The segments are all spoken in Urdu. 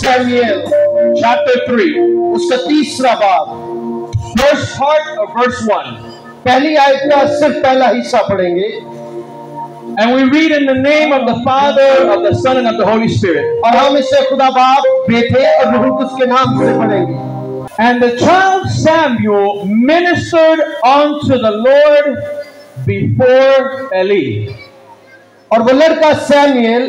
Samuel chapter 3 उसका तीसरा भाग फर्स्ट पार्ट और वर्स 1 पहली आयत का सिर्फ पहला हिस्सा पढ़ेंगे And we read in the name of the Father, of the Son, and of the Holy Spirit. और हम इसे खुदा बाप बेटे और रूह कुछ के नाम से पढ़ेंगे And the child Samuel ministered unto the Lord before Eli. और वो लड़का सैमुएल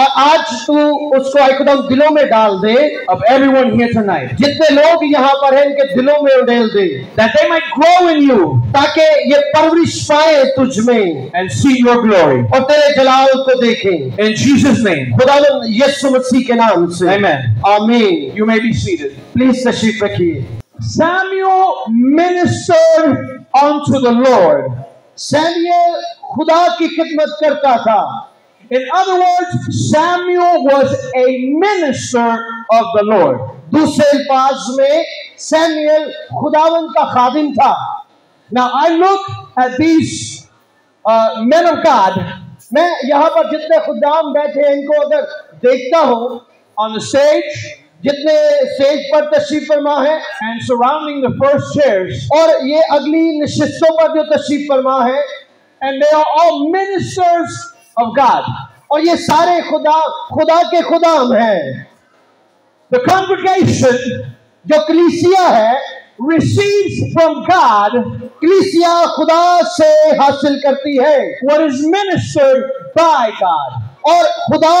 اور آج تو اس کو ایک دم دلوں میں ڈال دے اب everyone here tonight جتنے لوگ یہاں پر ہیں ان کے دلوں میں ڈال دے that they might grow in you تاکہ یہ پرورش پائے تجھ میں اینڈ سی یور گلوری اور تیرے جلال کو دیکھیں ان جیسس نیم خدا لوگ یسو مسیح کے نام سے آمین آمین you may be seated please تشریف رکھیے Samuel minister unto the Lord Samuel خدا کی خدمت کرتا تھا In other words, Samuel was a minister of the Lord. Samuel Now I look at these uh, men of God. on the stage. जितने स्टेज पर तशरीफ फरमा है and surrounding the first chairs और ये अगली निश्चितों पर जो तशरीफ फरमा है and they are all ministers of God. اور یہ سارے خدا خدا کے خدا ہم ہیں the congregation جو کلیسیا ہے receives from God کلیسیا خدا سے حاصل کرتی ہے what is ministered by God اور خدا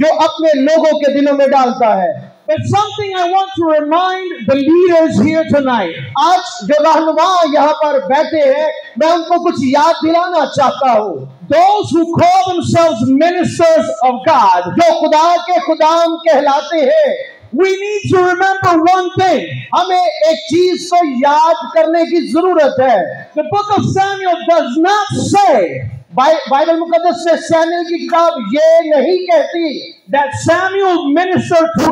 جو اپنے لوگوں کے دلوں میں ڈالتا ہے But something I want to remind the leaders here tonight. آج جو رہنما یہاں پر بیٹھے ہیں میں ان کو کچھ یاد دلانا چاہتا ہوں those who call themselves ministers of God जो कहलाते हैं we need to remember one thing हमें एक चीज को याद करने की जरूरत है the book of Samuel does not say Bible मुकदस से सैमुअल की किताब ये नहीं कहती that Samuel ministered to,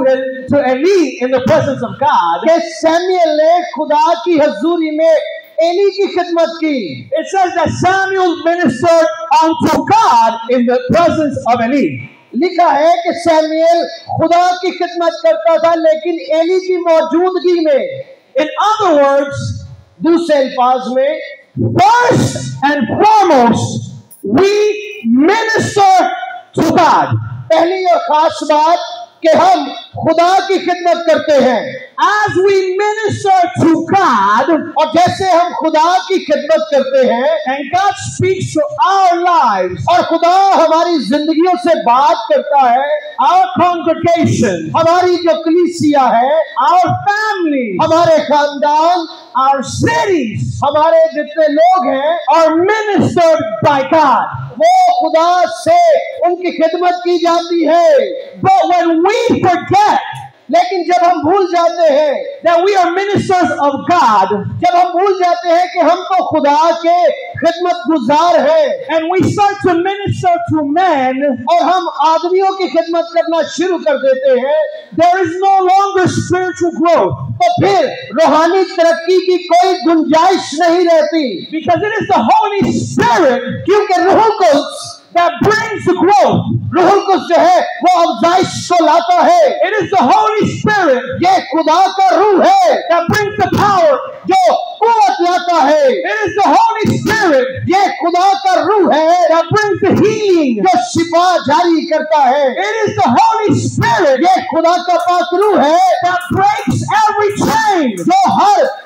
to Eli in the presence of God कि सैमुअल ने में एली की खिदमत की it says that Samuel ministered unto God in the presence of Eli लिखा है कि सैमुएल खुदा की खिदमत करता था लेकिन एली की मौजूदगी में इन अदर वर्ड्स दूसरे अल्फाज में first and foremost we minister to God पहली और खास बात کہ ہم خدا کی خدمت کرتے ہیں As we minister to God, اور جیسے ہم خدا کی خدمت کرتے ہیں and God speaks to our lives, اور خدا ہماری زندگیوں سے بات کرتا ہے our congregation, ہماری جو کلیسیا ہے our family, ہمارے خاندان our cities, ہمارے جتنے لوگ ہیں are ministered by God. وہ خدا سے ان کی خدمت کی جاتی ہے But when we forget لیکن جب ہم بھول جاتے ہیں that we are ministers of God جب ہم بھول جاتے ہیں کہ ہم تو خدا کے خدمت گزار ہیں and we start to minister to men اور ہم آدمیوں کی خدمت کرنا شروع کر دیتے ہیں there is no longer spiritual growth تو پھر روحانی ترقی کی کوئی گنجائش نہیں رہتی کیونکہ روح کو that brings growth. रूह को जो है वो अफजाइश को लाता है It is the Holy Spirit. ये खुदा का रूह है that brings the power. जो कुवत लाता है It is the Holy Spirit. ये खुदा का रूह है that brings the healing. जो शिफा जारी करता है It is the Holy Spirit. ये खुदा का पाक रूह है that breaks every chain. जो हर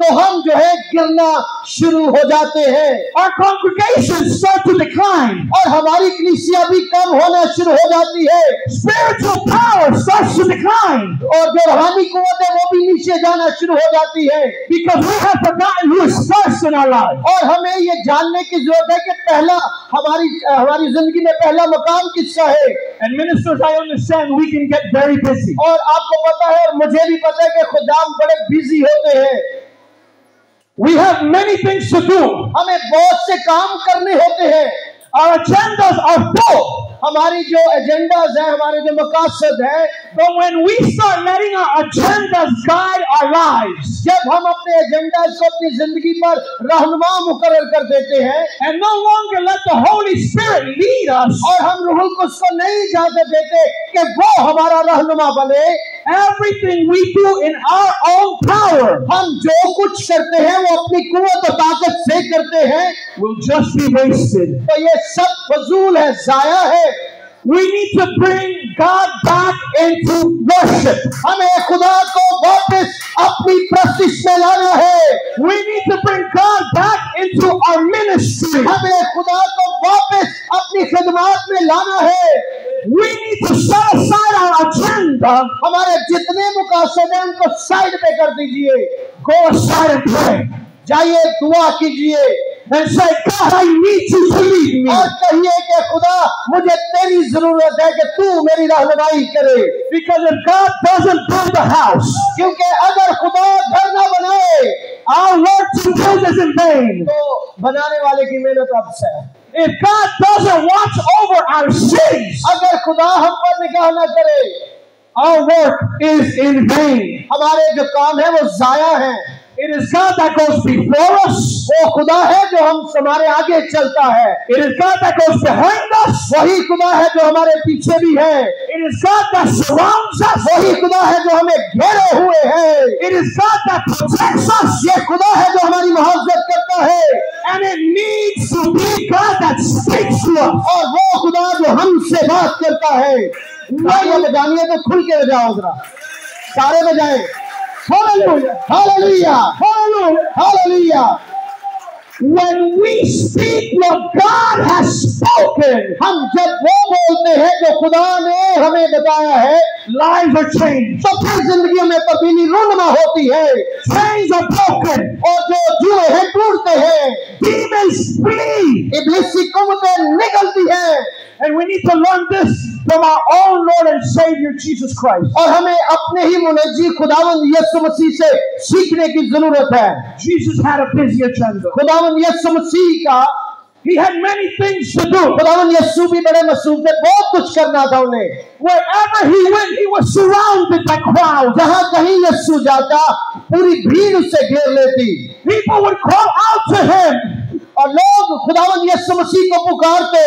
تو ہم جو ہے گرنا شروع ہو جاتے ہیں اور ہماری کلیسیا بھی کم ہونا شروع ہو جاتی ہے اور جو روحانی قوت ہے وہ بھی نیچے جانا شروع ہو جاتی ہے اور ہمیں یہ جاننے کی ضرورت ہے کہ پہلا ہماری ہماری زندگی میں پہلا مقام کس کا ہے And ministers, I understand we can get very busy. اور آپ کو پتا ہے اور مجھے بھی پتا ہے کہ خدام بڑے بیزی ہوتے ہیں We have many things to do. हमें बहुत से काम करने होते हैं. Our agendas are full. हमारी जो agendas हैं, हमारे जो मकासद हैं. But when we start letting our agendas guide our lives, जब हम अपने agendas को अपनी जिंदगी पर रहनुमा मुकरर कर देते हैं, and no longer let the Holy Spirit lead us, और हम रूह को उसको नहीं इजाजत देते कि वो हमारा रहनुमा बने everything we do in our own power हम जो कुछ करते हैं वो अपनी कुवत और ताकत से करते हैं will just be wasted तो ये सब फजूल है जाया है We need to bring God back into worship. हमें खुदा को वापस अपनी प्रस्तिश में लाना है. We need to bring God back into our ministry. हमें खुदा को वापस अपनी खिदमत में लाना है. ہمارے جتنے مقاصد ہیں ان کو پہ کر دیجئے جائیے دعا کیجئے اور کہیے کہ خدا مجھے تیری ضرورت ہے کہ میری رہنمائی کرے کیونکہ اگر خدا گھر نہ بنائے تو بنانے والے کی سے ہے If God doesn't watch over our cities, our work is in vain. خدا ہے جو ہم ہمارے ہمارے آگے چلتا ہے ہے ہے ہے ہے وہی وہی خدا خدا خدا جو جو جو پیچھے بھی ہمیں گھیرے ہوئے ہماری محبت کرتا ہے اور وہ خدا جو ہم سے بات کرتا ہے میں یہ دانے تو کھل کے بجاؤ ذرا سارے بجائے خدا نے ہمیں بتایا ہے لائف سب پھر زندگی میں قبیلی رنگنا ہوتی ہے جو جی ٹوٹتے ہیں کمبھ میں نکلتی ہے And we need to learn this from our own Lord and Savior Jesus Christ. और हमें अपने ही सीखने की जरूरत है. Jesus had a busy agenda. खुदावंद यीशु मसीह का He had many things to do. खुदावन यीशु भी बड़े थे बहुत कुछ करना था उन्हें Wherever he went, he was surrounded by crowds. जहां कहीं यीशु जाता पूरी भीड़ उससे घेर लेती People would call out to him. اور لوگ مسیح کو پکارتے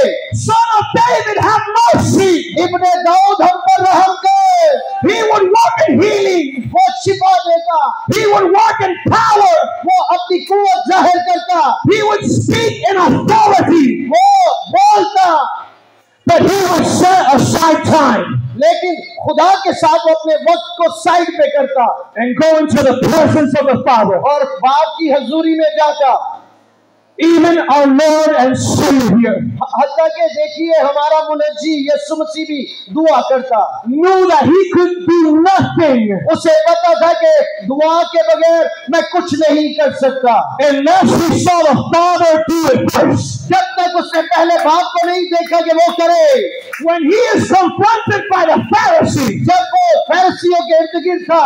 ابن داؤد ہم پر رحم وہ وہ وہ شفا دیتا اپنی قوت ظاہر کرتا بولتا ٹائم لیکن خدا کے ساتھ اپنے وقت کو پہ کرتا اور باپ کی حضوری میں جاتا even our Lord and Savior. हत्ता के देखिए हमारा मुनजी यीशु मसीह भी दुआ करता knew that he could do nothing. उसे पता था कि दुआ के बगैर मैं कुछ नहीं कर सकता unless he saw the Father do it first. जब तक उसने पहले बाप को नहीं देखा कि वो करे when he is confronted by the Pharisees जब वो फरीसियों के इर्द गिर्द था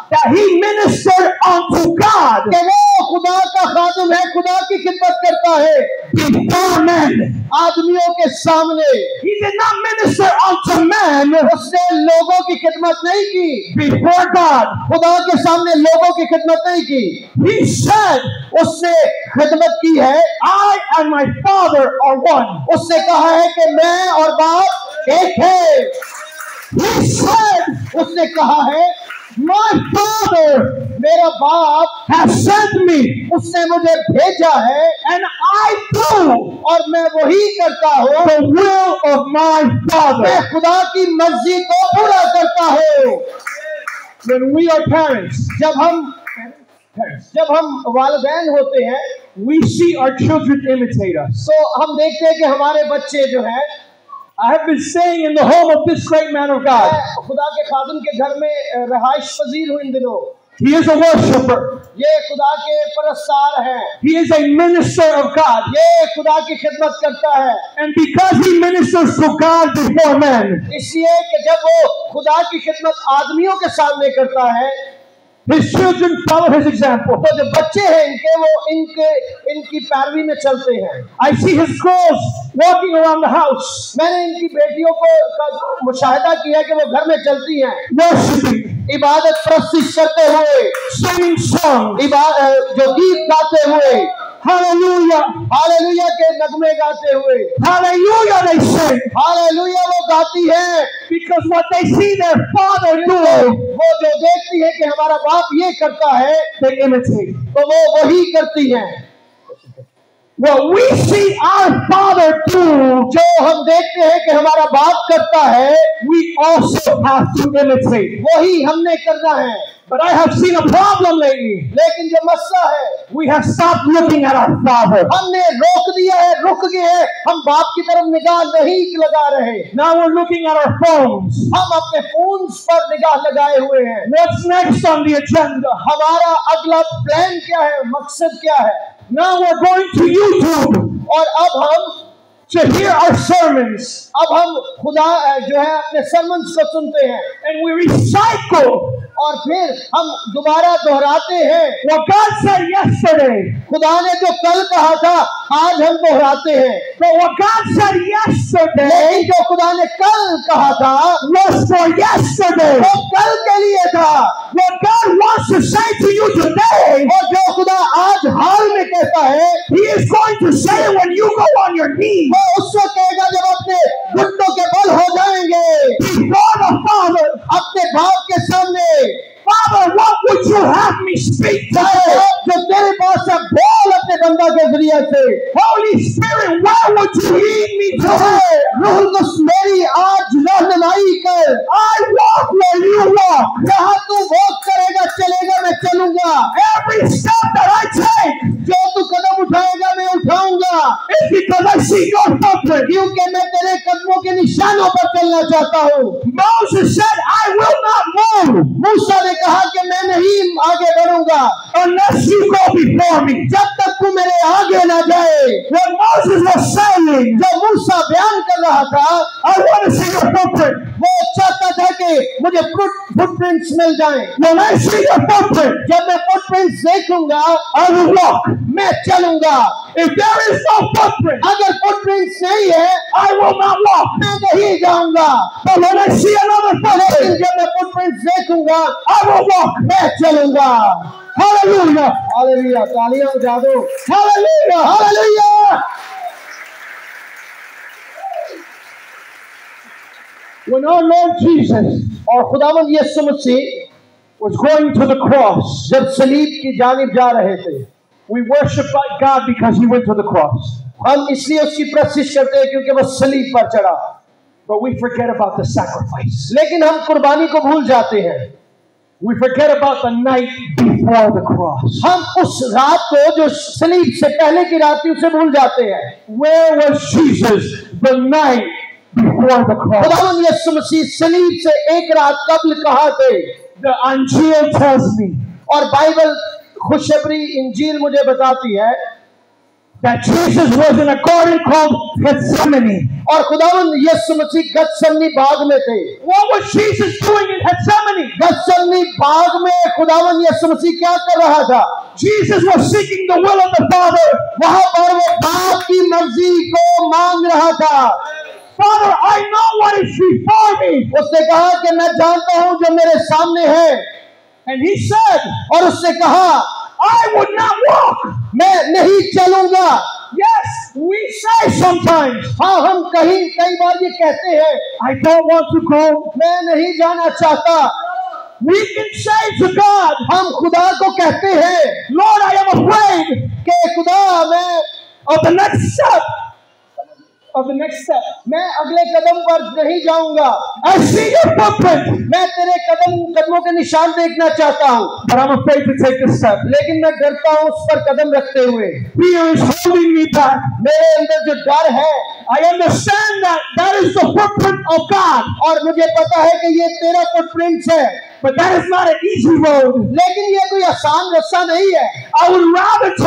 ہی منسٹر وہ خدا کا خادم ہے خدا کی خدمت کرتا ہے لوگوں کی خدمت نہیں کی خدا کے سامنے لوگوں کی خدمت نہیں کی اس خدمت کی ہے آئی نے مائی ہے اور میں اور باپ ایک ہے اس نے کہا ہے My father, میرا باپ اس نے مجھے خدا کی مرضی کو پورا کرتا ہوں جب ہم جب ہم والدین ہوتے ہیں سو ہم دیکھتے ہیں کہ ہمارے بچے جو ہیں I have been staying in the home of of this great man God. He He is is a a minister کہ جب خدا کی خدمت آدمیوں کے سامنے کرتا ہے his his children follow example. تو جو بچے ہیں ہیں ان ان ان ان کے کے وہ وہ کی کی پیروی میں میں میں چلتے I see girls walking around the house. نے بیٹیوں کو مشاہدہ کیا کہ گھر چلتی ہیں worshiping عبادت کرتے ہوئے singing song جو گیت گاتے ہوئے کے نغمے گاتے ہوئے they sing وہ گاتی ہیں Because what they see their father do, جو دیکھتی ہے کہ ہمارا باپ یہ کرتا ہے تو وہی کرتی ہیں. What we see our Father do, जो हम देखते हैं कि हमारा बाप करता है, we also have to imitate. वही हमने करना है. But I have seen a problem lately. लेकिन जो मसला है, we have stopped looking at our Father. हमने रोक दिया है, रुक गए हैं. हम बाप की तरफ निगाह नहीं लगा रहे. Now we're looking at our phones. हम अपने phones पर निगाह लगाए हुए हैं. What's next on the agenda? हमारा अगला plan क्या है? मकसद क्या है? Now we're going to YouTube और अब हम to hear our sermons. अब हम खुदा जो है अपने sermons को सुनते हैं and we recycle اور پھر ہم دوبارہ دہراتے ہیں سر خدا نے جو کل کہا تھا آج ہم دہراتے ہیں تو وہ کار سر نہیں جو خدا نے کل کہا تھا وہ سو یس وہ کل کے لیے تھا وہ کل وہ سوسائی ٹو یو ٹو ڈے اور جو خدا آج حال میں کہتا ہے he is going to say when you go on your knee وہ اس وقت کہے گا جب اپنے گھٹنوں کے بل ہو جائیں گے اپنے باپ کے سامنے Father, what would would you you you have me me speak today? today? Holy Spirit, where where lead رہنمائی کر I walk walk. جہاں تو کرے گا گا چلے میں چلوں گا Every step that I I take جو تو قدم اٹھائے گا گا میں اٹھاؤں It's because see your footprint. کیونکہ میں تیرے قدموں کے نشانوں پر چلنا چاہتا ہوں Moses said, I will not move. بہت سارے کہا کہ میں نہیں آگے بڑھوں گا بھی نہیں ہے میں نہیں جاؤں گا میں جب دیکھوں گا Hallelujah. Hallelujah. Hallelujah. Hallelujah. When our Lord Jesus our खुदावन यीशु मसीह was going to the cross जब सलीब की जानिब जा रहे थे we worship God because he went to the cross हम इसलिए उसकी प्रसिश करते हैं क्योंकि वह सलीब पर चढ़ा but we forget about the sacrifice लेकिन हम कुर्बानी को भूल जाते हैं We forget جو سلیپ سے پہلے کی رات تھی بھول جاتے ہیں ایک رات قبل کہا تھے اور بائبل خوشبری انجیل مجھے بتاتی ہے that Jesus was in a garden called Gethsemane. और खुदावन यीशु मसीह गतसनी बाग में थे. What was Jesus doing in Gethsemane? गतसनी बाग में खुदावन यीशु मसीह क्या कर रहा था? Jesus was seeking the will of the Father. वहाँ पर वो बाप की मर्जी को मांग रहा था. Father, I know what is before me. उसने कहा कि मैं जानता हूँ जो मेरे सामने है. And he said, और उसने कहा I would not walk. मैं नहीं चलूंगा Yes, we say sometimes. हाँ हम कहीं कई बार ये कहते हैं I don't want to go. मैं नहीं जाना चाहता We can say to God, हम खुदा को कहते हैं Lord, I am afraid. के खुदा मैं of the next step نہیں جنا کوئی آسان رسا نہیں ہے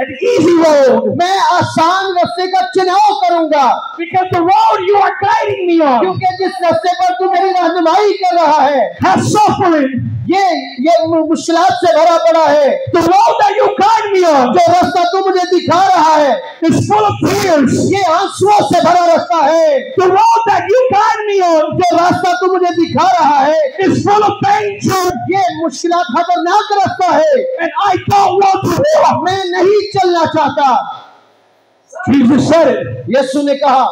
an easy road. मैं आसान रास्ते का चुनाव करूंगा because the road you are guiding me on क्योंकि जिस रास्ते पर तू मेरी रहनुमाई कर has suffering یہ یہ مشکلات سے بھرا پڑا ہے تو لو دا یو گائیڈ می آن جو راستہ تو مجھے دکھا رہا ہے اس فل اف ٹیئرز یہ آنسو سے بھرا راستہ ہے تو لو دا یو گائیڈ می آن جو راستہ تو مجھے دکھا رہا ہے اس فل اف پین یہ مشکلات خطرناک راستہ ہے and I don't want to to میں نہیں چلنا چاہتا جیسس سر یسو نے کہا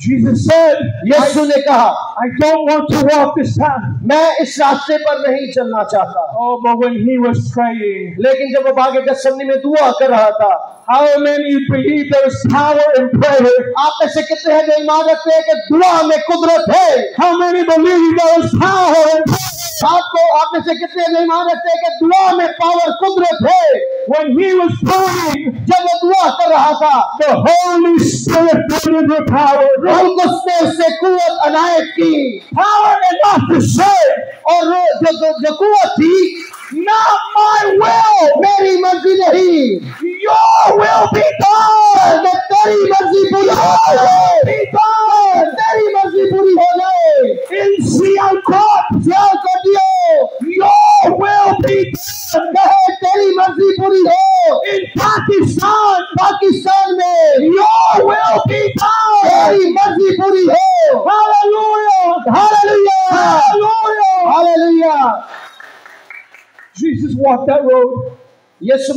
Jesus said, यीशु ने कहा I don't want to walk this path. मैं इस रास्ते पर नहीं चलना चाहता Oh, but when he was praying, लेकिन जब वो बागे गसमनी में दुआ कर रहा था How many believe there is power in prayer? आप में से कितने हैं जो ईमान रखते हैं कि दुआ में कुदरत है How many believe there is power in prayer? आपको आप में से कितने नहीं मान रखते कि दुआ में पावर कुदरत है when he was praying जब वो दुआ कर रहा था the holy spirit gave him power Power enough to serve. Or oh, the, the, the quality. Not my will. Mary Manzinehi. Your will be done. Your will be done.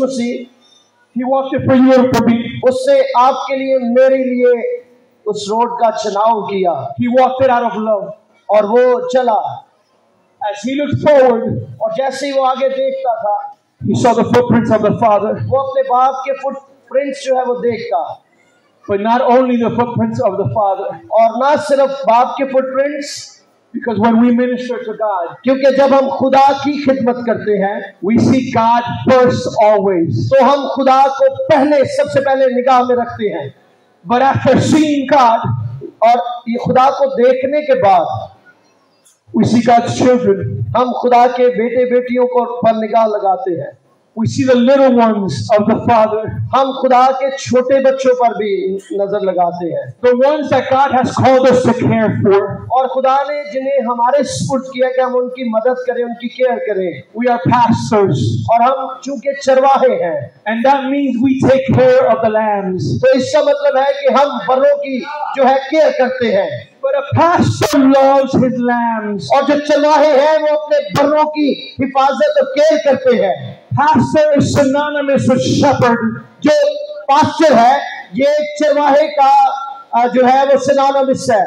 مسیح he walk for your public اس سے آپ کے لیے میرے لیے اس روڈ کا چناؤ کیا he walk for are of love اور وہ چلا as he looked forward اور جیسے ہی وہ آگے دیکھتا تھا he saw the footprints of the father وہ اپنے باپ کے فٹ پرنٹس جو ہے وہ دیکھتا but not only the footprints of the father اور نہ صرف باپ کے footprints Because when we we minister to God, God see first always. پہلے سب سے پہلے نگاہ میں رکھتے ہیں اور خدا کو دیکھنے کے بعد see God's children. ہم خدا کے بیٹے بیٹیوں کو نگاہ لگاتے ہیں We see the the little ones of Father. بھی چونکہ چرواہے تو اس کا مطلب ہے کہ ہم بروں کی جو ہے کیئر کرتے ہیں جو چلاہے ہیں وہ اپنے بروں کی حفاظت کرتے ہیں یہ چرواہے کا جو ہے وہ synonymous ہے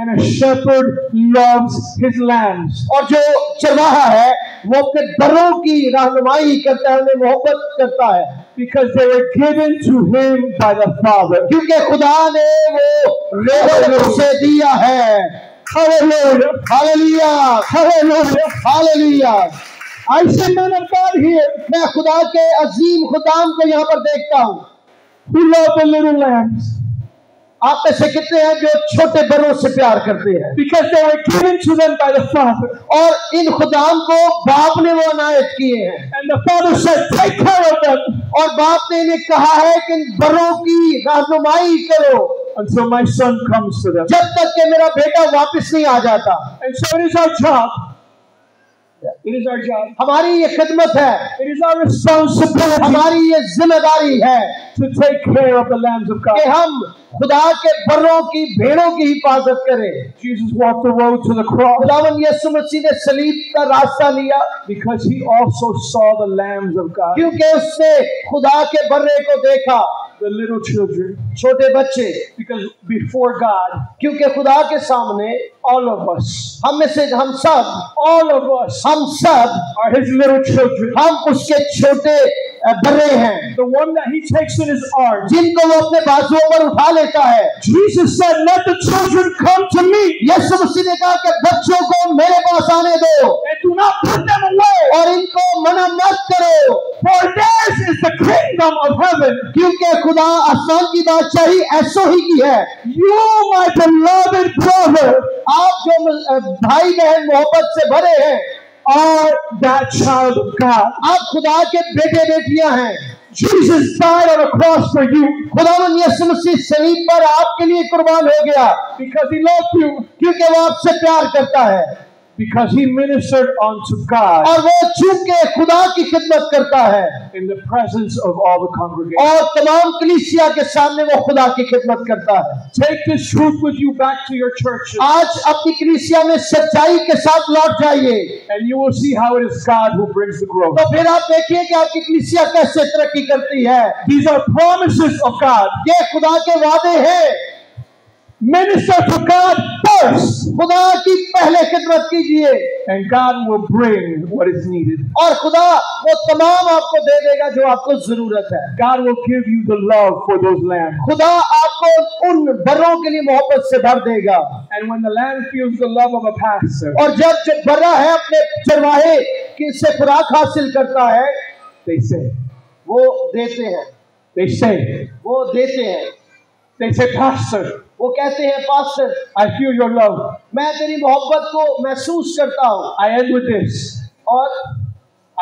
and a shepherd loves his lambs اور جو چرواہا ہے وہ اپنے بروں کی رہنمائی کرتا ہے انہیں محبت کرتا ہے because they were given to him by the father کیونکہ خدا نے وہ ریحل سے دیا ہے hallelujah hallelujah hallelujah hallelujah I see man of God here میں خدا کے عظیم خدام کو یہاں پر دیکھتا ہوں who love the little lambs آپ میں سے کتنے ہیں جو چھوٹے بڑوں سے پیار کرتے ہیں because they were given to them by the father اور ان خدام کو باپ نے وہ عنایت کیے ہیں and the father said take care of them اور باپ نے انہیں کہا ہے کہ ان بڑوں کی رہنمائی کرو and so my son comes to them جب تک کہ میرا بیٹا واپس نہیں آ جاتا and so it is our job It is our job. ہماری یہ خدمت ہے It is our responsibility. ہماری یہ ذمہ داری ہے to take care of the lambs of God. کہ ہم خدا کے بروں کی بھیڑوں کی حفاظت کرے خدا مسیح کو دیکھا چھوٹے بچے God کیونکہ خدا کے سامنے ہم اس کے چھوٹے ہیں جن کو وہ اپنے پر اٹھا لیتا ہے مسیح نے کہا کہ بچوں کو میرے پاس آنے دو اور ان کو منع مت کرو کیونکہ خدا آسمان کی بادشاہی ایسو ہی کی ہے beloved brother آپ جو بھائی بہن محبت سے بھرے ہیں آپ خدا کے بیٹے بیٹیاں ہیں آپ کے لیے قربان ہو گیا کیونکہ وہ آپ سے پیار کرتا ہے because he ministered unto God और वो चुप खुदा की खिदमत करता है in the presence of all the congregation और तमाम कलीसिया के सामने वो खुदा की खिदमत करता है take this truth with you back to your church आज अपनी कलीसिया में सच्चाई के साथ लौट जाइए and you will see how it is God who brings the growth तो फिर आप देखिए कि आपकी कलीसिया कैसे तरक्की करती है these are promises of God ये खुदा के वादे हैं Minister to God first. And God will bring what is needed. और खुदा वो तमाम आपको दे देगा जो आपको जरूरत है God will give you the love for those lambs. खुदा आपको उन के लिए मोहब्बत से भर देगा And when the lamb feels the love of a pastor, और जब जो बर्रा है अपने चरवाहे करता है they say, वो देते हैं they say, वो देते हैं they say, pastor, وہ کہتے ہیں pastor I feel your love میں تیری محبت کو محسوس کرتا ہوں I end with this اور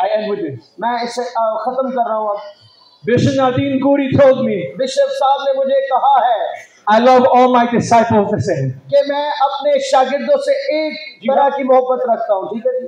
I end with this میں اسے ختم کر رہا ہوں اب بشن Nadine Kuri told می Bishop صاحب نے مجھے کہا ہے I love all my disciples the same کہ میں اپنے شاگردوں سے ایک جی ہاں۔ طرح کی محبت رکھتا ہوں ٹھیک ہے جی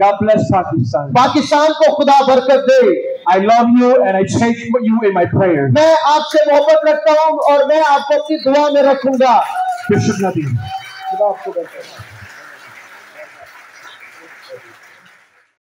پاکستان پاکستان کو خدا برکت دے آئی لوٹ میں آپ سے محبت رکھتا ہوں اور میں آپ کو اپنی دعا میں رکھوں گا شام خدا برکت